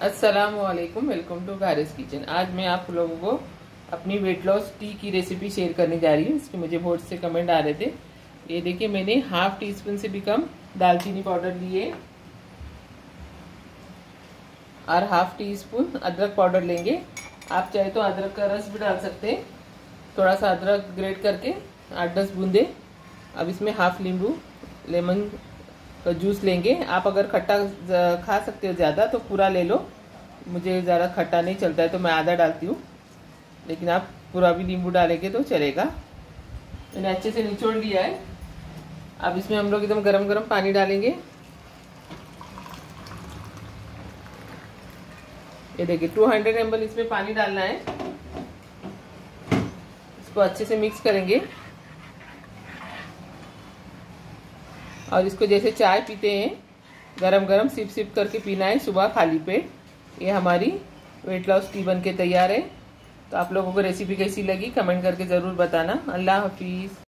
अस्सलाम वालेकुम welcome to गारिस kitchen आज मैं आप लोगों को अपनी वेट लॉस टी की रेसिपी शेयर करने जा रही हूँ। इसके मुझे बहुत से कमेंट आ रहे थे। ये देखिए, मैंने हाफ़ टी स्पून से भी कम दालचीनी पाउडर लिए और हाफ़ टी स्पून अदरक पाउडर लेंगे। आप चाहे तो अदरक का रस भी डाल सकते हैं। थोड़ा सा अदरक ग्रेट करके आठ दस बूंदे। अब इसमें हाफ़ नींबू लेमन जूस लेंगे। आप अगर खट्टा खा सकते हो ज़्यादा तो पूरा ले लो। मुझे ज़्यादा खट्टा नहीं चलता है तो मैं आधा डालती हूँ। लेकिन आप पूरा भी नींबू डालेंगे तो चलेगा। मैंने अच्छे से निचोड़ लिया है। अब इसमें हम लोग एकदम गरम गरम पानी डालेंगे। ये देखिए 200 हंड्रेड इसमें पानी डालना है। इसको अच्छे से मिक्स करेंगे। और इसको जैसे चाय पीते हैं गरम गरम सिप सिप करके पीना है सुबह खाली पेट। ये हमारी वेट लॉस टी बन के तैयार है। तो आप लोगों को रेसिपी कैसी लगी कमेंट करके ज़रूर बताना। अल्लाह हाफिज़।